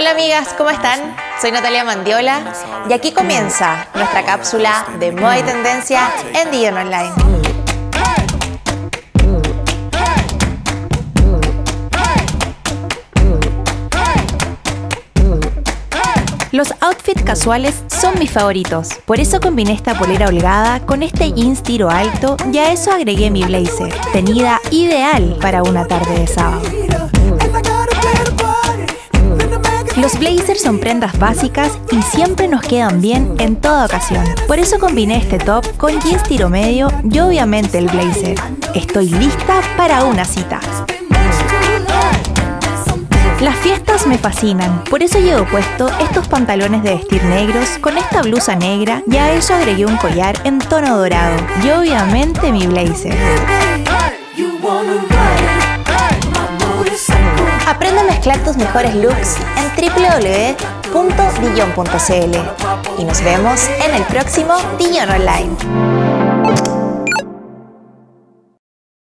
Hola amigas, ¿cómo están? Soy Natalia Mandiola y aquí comienza nuestra cápsula de moda y tendencia en Dion Online. Los outfits casuales son mis favoritos, por eso combiné esta polera holgada con este jeans tiro alto y a eso agregué mi blazer, tenida ideal para una tarde de sábado. Los blazers son prendas básicas y siempre nos quedan bien en toda ocasión. Por eso combiné este top con jeans tiro medio y obviamente el blazer. Estoy lista para una cita. Las fiestas me fascinan, por eso llevo puesto estos pantalones de vestir negros con esta blusa negra y a ello agregué un collar en tono dorado y obviamente mi blazer. Mezclar tus mejores looks en www.dillon.cl y nos vemos en el próximo Dillon Online.